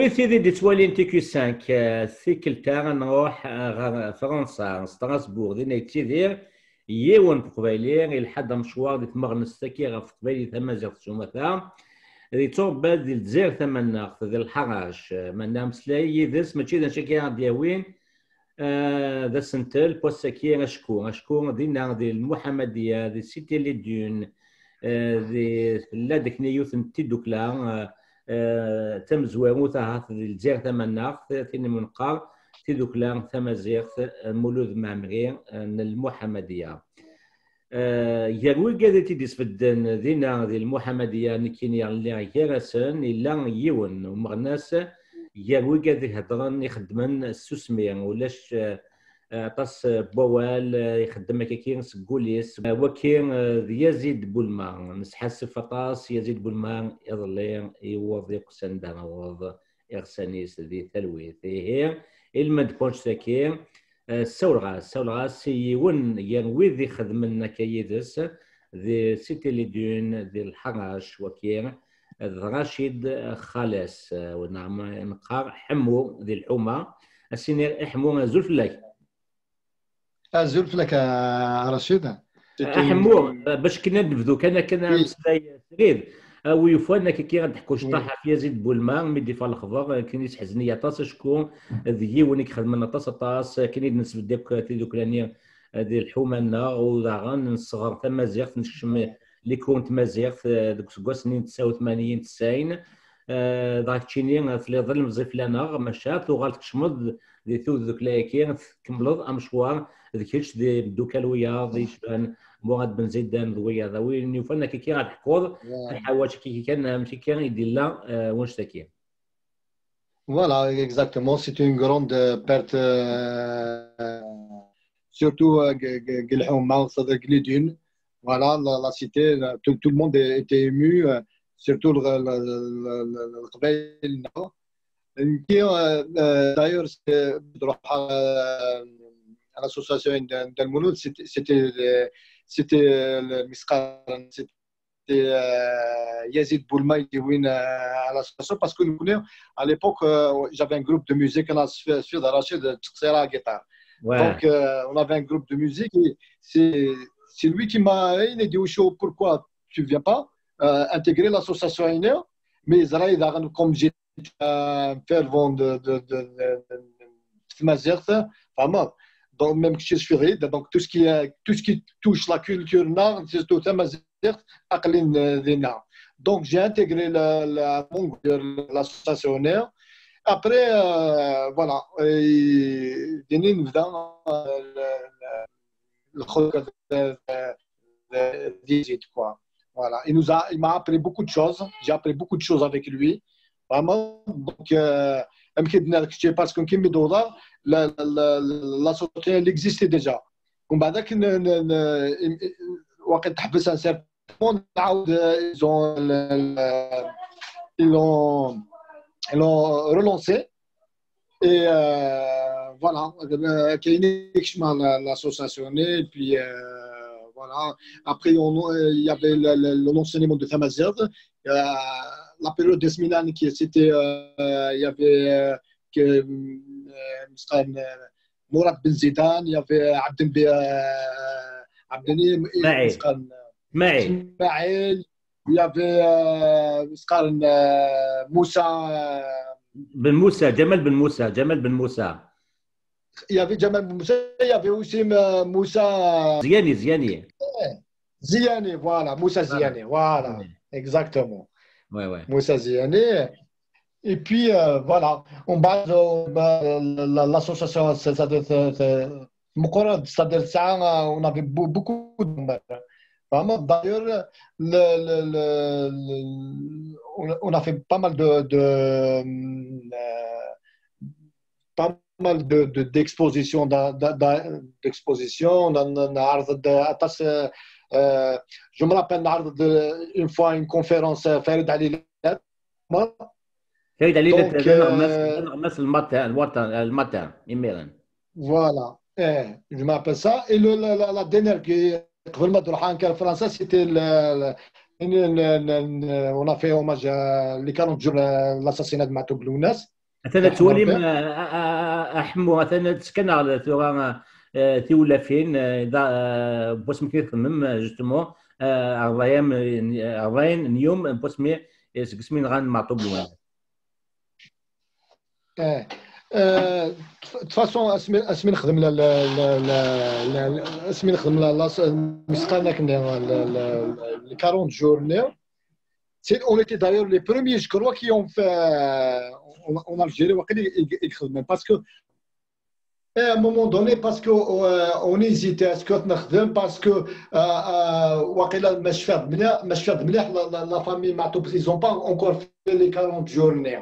وي سيدي دي توالي انتي كيو 5 سيكلتا نروح فرنسا ستراسبورغ دينا يتيدير يون قبايلي لحد مشوار دي تمغنس ساكي غف قبايلي ثما زيغ تشومثا دي توربا دي الجزائر ثمنا دي الحراش منا مسلاي يدس ماشي ذا شكي دياوين ذا سنتل بوساكي اشكو اشكو دينا دي المحمديه دي سيتي لي دون دي لا ديك نيوث نتي دوكلا تم زواموتا دي الجزائر ثمنا ثلاثين منقار تي دوكلا ثمازيغ مولود معمري المحمدية. يروي قادة تيديس فدان دينا دي المحمدية نكيني اللي غيرسن إلا يون ومغناس يروي قادة هضرن يخدمن السوسمي ولاش عطاس بوال يخدم كاكين سكوليس وكين يزيد بولما. نسحسف عطاس يزيد بولما. يضلي يوض يقسن دانوض يغسانيس دي تلويث هي إلمد بونش ساكين السولغاس السولغاس يون ين ويذي خدمنا كيدس ذي سيتي لي دون ذي الحراش وكين رشيد خالص. ونعم نقار حمو ذي الحومة. السينير احمو زلفلك زلفلك رشيد احمو باش كنا نبدو كان كنا مسلاي سريد ويفوانا كي غنضحكوا شطاحه في يزيد بولما ميدي فال الخضر كاين يسحزني طاس شكون ذي ونيك خدمنا طاس طاس. كاين نسبة ديك تيدوكلاني هذه الحومه وذاغن نصغر ثم زيغ نشم لي كونت مازيغ دوك سكوا سنين 89 90 داك تشيني في لي ظل مزيف لنا مشات وغالت تشمد دي ثوذ ذوك لايكين كملض أمشوار. ذكرش دي دوكالويا دي شبان مراد بن زيدان ضوية ضوي نيوفلنا كي كي غتحكوض الحوايج كي كان ماشي كان يدير لا واش تاكي Voilà, exactement. C'est une grande perte, euh, surtout Gilhouma, c'est Glidune. Voilà, la, la cité, tout, tout, le monde était ému, surtout le Qbail. D'ailleurs, l'association d'Al-Mouloud, c'était c'était le Misqal, c'était Yazid Boulma qui à l'association parce que nous connaissons à l'époque, j'avais un groupe de musique, on a fait d'arracher de Tsera guitare. Donc, on avait un groupe de musique et c'est lui qui m'a dit pourquoi tu ne viens pas intégrer l'association Aïner mais Israël, comme j'étais un fervent de, de, de, de, de, de, donc même suis donc tout ce qui tout ce qui touche la culture nord c'est tout ça donc j'ai intégré la, la, l'association après euh, voilà le quoi. Voilà. Il il m'a appris beaucoup de choses. J'ai appris beaucoup de choses avec lui. Vraiment donc euh, parce qu'on la, la, la société elle existait déjà. ils ont ils l'ont relancé. Et euh, voilà. L'association et puis euh, voilà. Après il y avait l'enseignement de Thamazerd la période de Smilan qui c'était euh, il y avait que مراد بن زيدان يافي عبد البي عبد معي معي اسماعيل يافي مسقال موسى بن موسى جمال بن موسى جمال بن موسى يافي جمال بن موسى يافي وسيم موسى زياني زياني زياني فوالا موسى زياني فوالا اكزاكتومون Ouais, ouais. Moussa Ziani. Et puis, voilà, on base l'association, c'est-à-dire, on avait beaucoup de Vraiment, d'ailleurs, on a fait pas mal de, de pas mal de, d'expositions, d'expositions, جو مرا بان عرضت اون فوا اون كونفيرونس فريد علي لامر فريد علي لامر الماتا الماتا الماتا ايميلا فوالا إيه جو مرا سا اي لا دينير كي قبل ما تروح عن كان فرنسا سيتي اون افي هوماج لي 40 جور لاساسينا مع توب لوناس اثنا تولي احمو اثنا تسكن على ثوران ثورة تيولا فين اذا بوسم كي تخمم جوستومون الريام الرين اليوم بوسمي سكسمين غان معطوب لوان اه فاسون اسمي نخدم اسمي نخدم مسقالنا كنا لي 40 جورني On était d'ailleurs les premiers, je crois, qui ont fait en Algérie, parce que à un moment donné, parce qu'on hésitait à ce qu'on parce que la famille ils n'ont pas encore fait les 40 journées.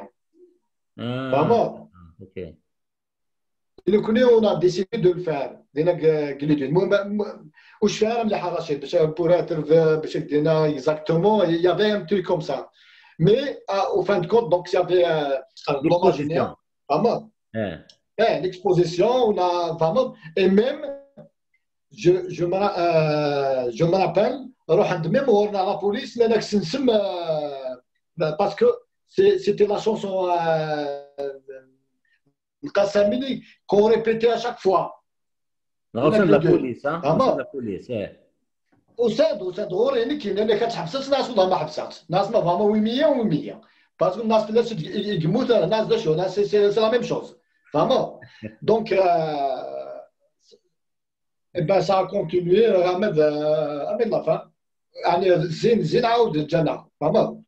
Vraiment. Ok. Et on a décidé de le faire. Pour être exactement, il y avait un truc comme ça. Mais au fin de compte, donc il y avait un l'imaginaire. Vraiment. L'exposition, on a vraiment. Et même, je, je me, euh, je me rappelle, même on a la police, parce que c'était la chanson. Euh, القساميني كون ريبيتي اشاك فوا غوصل لا بوليس ها غوصل لا بوليس وساد وساد غور يعني كاين اللي كتحبسات ناس والله ما حبسات ناس ما فما 800 و100 باسكو الناس فلاش يموت الناس دا شو ناس سي لا ميم شوز Vraiment. Donc, euh, eh ben, ça a continué. Euh, Ahmed, Ahmed euh, la fin. Allez, Zin, Zin Aoud, Jana. Vraiment.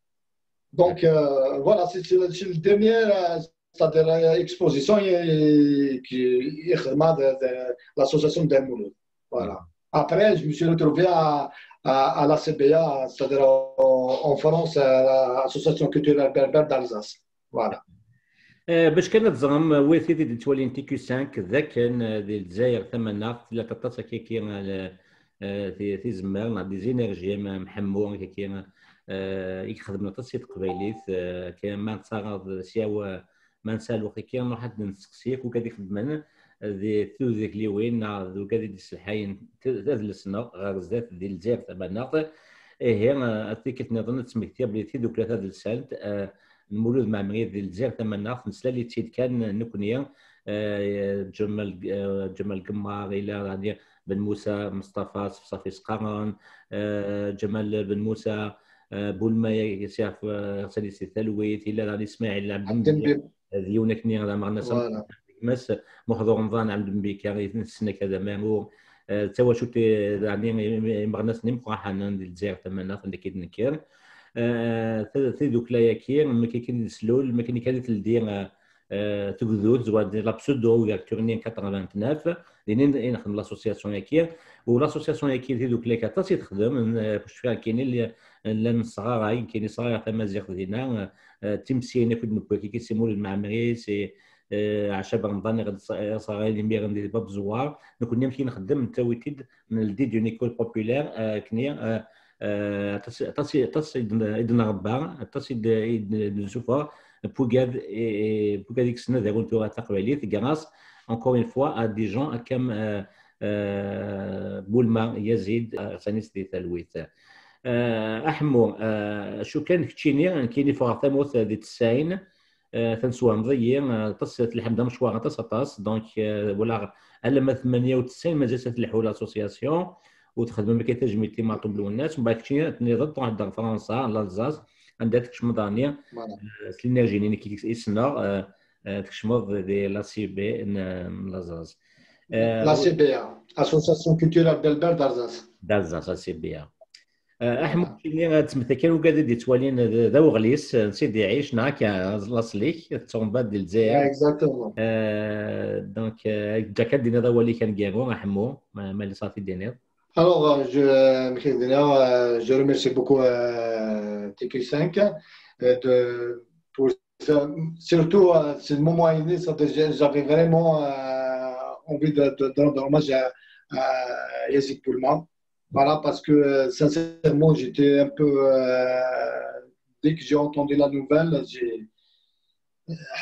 Donc, euh, voilà, c'est le dernier. euh, euh exposition qui de l'association des Mouloud. Voilà. Après, je me suis retrouvé à, à, à la CBA, c'est-à-dire en, en France, à l'association culturelle berbère d'Alsace. Voilà. باش كانت زغم ويثي دي تولي انتي كيو 5 ذاك كان دي الجزائر ثمن لا تطاس كي كي في في زمار دي زينيرجي محمو كي كي يخدم تصيد قبيليت كان ما تصاغض سياو ما نسالو خي كي نروح نسقسيك وكادي خدمنا ذي ثو ذيك لي وين ذو كادي دي السلحاين تذلسنا غير زات دي الجزائر تبعنا إيه أتيك نظن تسمكتير بلي تي دوك ثلاثة السالت المولود مع مريض ديال الجزائر نسلا اللي تيد كان نكونيا جمال جمال قمار إلى غادي بن موسى مصطفى صفي سقران جمال بن موسى بولما يسيف سالي ثلويت إلى غادي إسماعيل عبد ديونك ني غادا مغنس مس محضور رمضان عند بيكا السنة كذا مامور. توا شو يعني مغنس نيم قاحنا ديال الجزائر تمانا اللي كيتنكر ثلاثة دوك لا كير ما كاين سلول كاين كادي تلدي تقذوت زواد لا بسودو ولا تورني 89 لين نخدم لاسوسياسيون ياكير ولاسوسياسيون ياكير دوك لا كاتا تخدم باش فيها كاينين اللي لأن الصغار كاين صغار تمازيغ دينا تمسينا كنا نبكي كيسمو المعمري سي عشاب رمضان غد صغير مي غندير باب زوار كنا نمشي نخدم تويتيد من الدي دون ايكول بوبولير كنيا تصي تصي إدنا ربا تصي نشوفها بوغاد بوغاد ديك السنة داروا نتوما تقباليت كراس encore une fois à des gens comme بولما يزيد سانيس دي ثلويت احمو شو كان كتشيني كيني فوق ثموت دي تسعين تنسوا مضيين تصت الحمد مشوار تص دونك ولا لما 98 مازال تلحوا لاسوسياسيون. وتخدم مكي تجميتي مع طبلو الناس ومن بعد كتشيني تنظر تروح فرنسا لالزاز عندها تكشم ضانيا سلينرجي ني كي يسنا تكشمض دي لا سي بي لازاز لا سي بي اسوسياسيون كولتورال دالبر دالزاز دالزاز لا سي بي أحمد كيني تمثل وقاعد دي توالين ذا وغليس نسيت يعيش ناك لاصليك تومبات ديال الجزائر. اكزاكتومون دونك جاكا دينا ذا ولي كان كيغو أحمو ما اللي صافي دينير. Alors, je, je remercie beaucoup euh, TQ5 de, pour surtout ce moment aîné, j'avais vraiment euh, envie de, rendre hommage à, à Yazid Poulman. Voilà, parce que euh, sincèrement, j'étais un peu. Euh, dès que j'ai entendu la nouvelle, j'ai.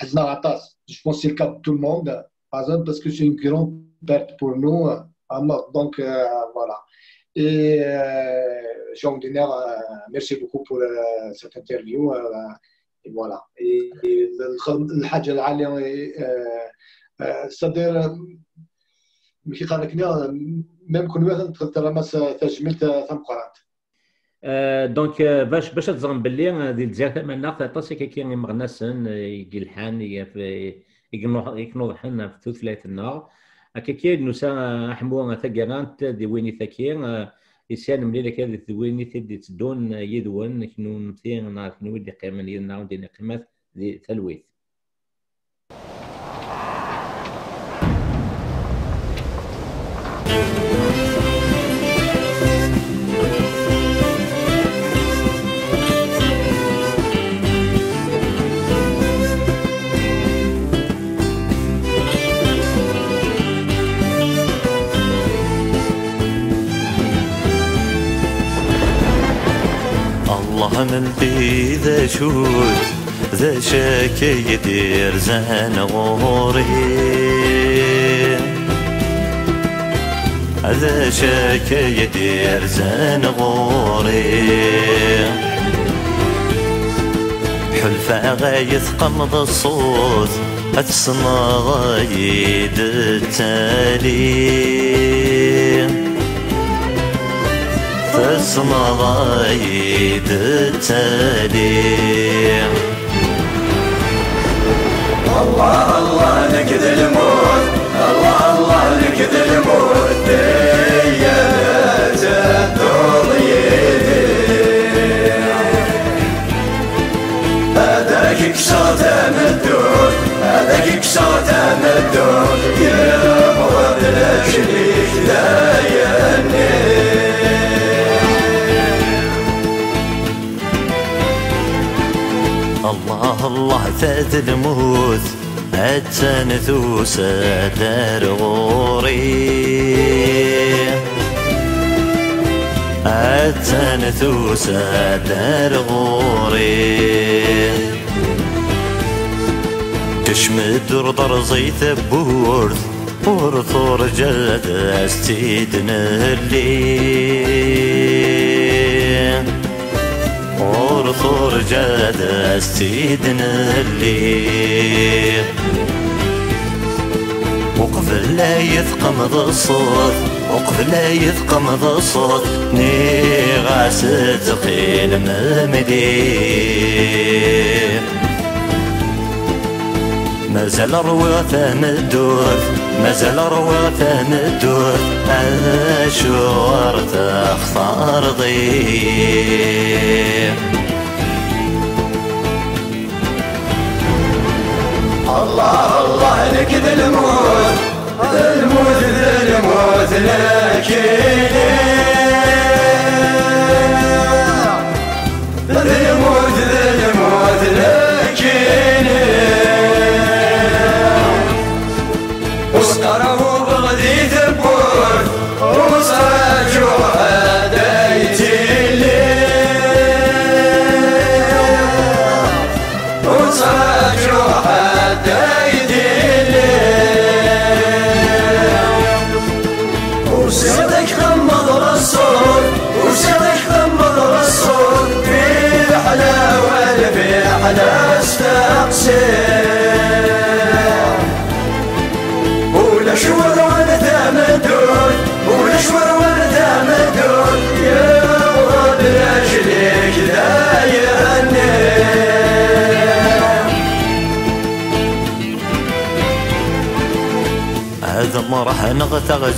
Je pense que c'est le cas de tout le monde. Parce que c'est une grande perte pour nous. Donc, euh, voilà. Et euh, Jean Denner, merci beaucoup pour cette interview. et voilà. Et, الحاجة العالية c'est-à-dire كي قال لك ميم كون تقدر ما تجملت ثم قرات دونك باش باش تزرم باللي ديال الجزائر ثمنا عطاس كاين مغناسن يلحن يكنوض حنا في ثلاث النار هكا كاين نوسا حمو ثقرانت دي ويني ثكين يسان ملي كذا ثويني تدي تدون يدون مثين نعرف نودي دي قيمة يدنا ودي قيمات دي بي ذا شوت ذا شاك يدير زان غوري. ذا شاك يدير زان غوري. حلفة غايث قمض الصوت أتسمى غايد التالي. تسمى غايد التالي الله الله نكد الموت. الله الله نكد الموت. ديانات الدور هذاك كسرت مدور هذاك كسرت مدور يا الله ثات الموت حتى نثوس دار غوري. حتى نثوس دار غوري. تشمد رضر زي ثبورث ورثور جلد استيدنا الليل ورثور جاد استيدنا الليل وقف لا يثقم الصوت وقف لا يثقم الصوت. ني غاس تقيل ممدي مازال رواثة مدور مازال رواثة مدور أشوار تختار ضيق. الله الله لك ذا الموت ذا الموت ذا الموت لكن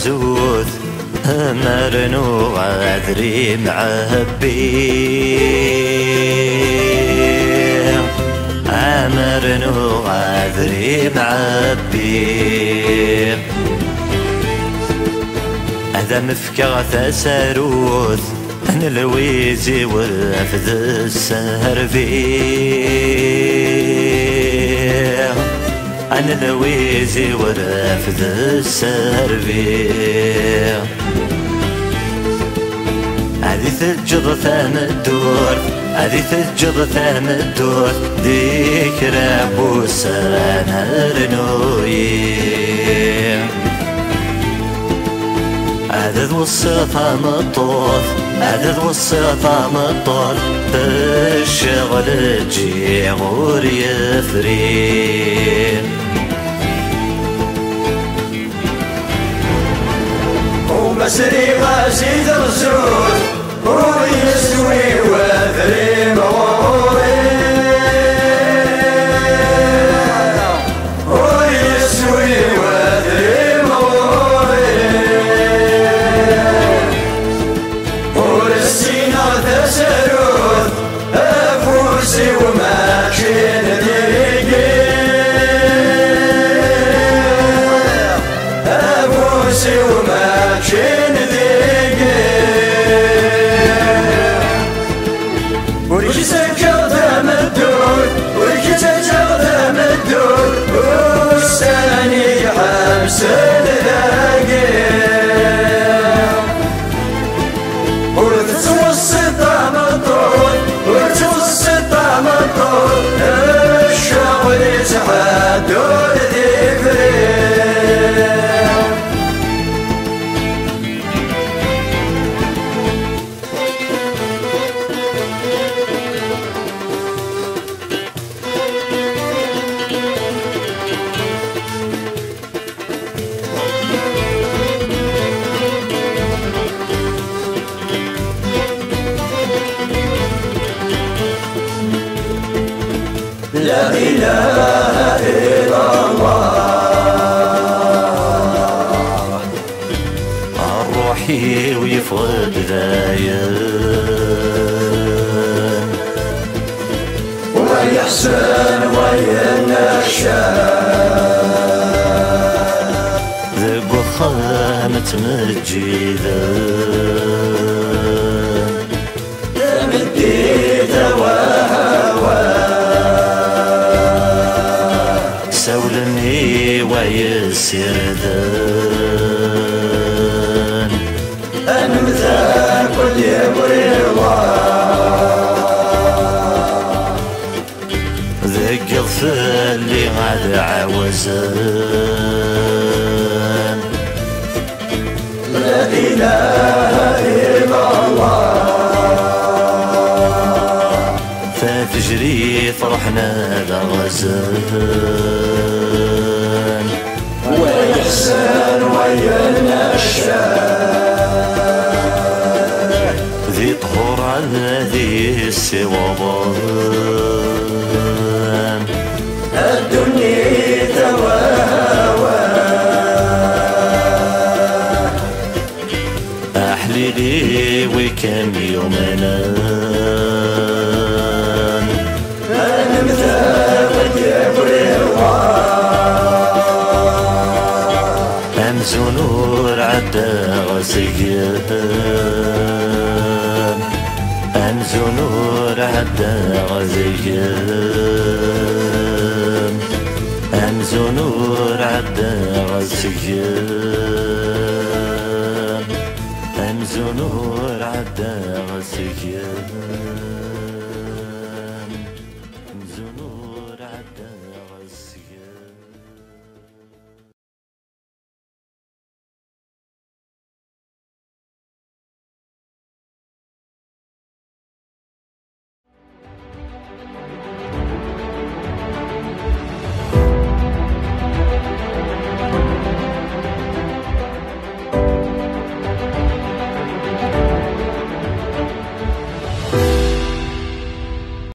زوث مرنو عذري معبي. عمرنو عذري معبي. هذا مفكا تساروث أنا الويزي والرفد السهرفي أنا الويزي والرفد السهرفي هذه تجد ثام الدور هذه تجد ثام الدور ديك رابو سانا رنوي عدد والسطا مطوط عدد والسطا مطوط بالشغل تجي غور يفرين ومسري غازي درزوت ويسوي وذري مغوري ويسوي الروحي ويفقد ذاين ويحسن وينشا ذق وخامة مجيدا تمديد وهوى. سولني ويسير ذان الفل عاد عوزان لا إله إلا الله فتجري فرحنا ذا غزان ويحسن وينشأ. ذي طهور ذي السوابان أحليلي وكم يومنا؟ أنمثا كل يبري أمز نور عدا غزيان أمز نور عدا غزيان أمز نور عدا غزيان أمز نور عدا غزيان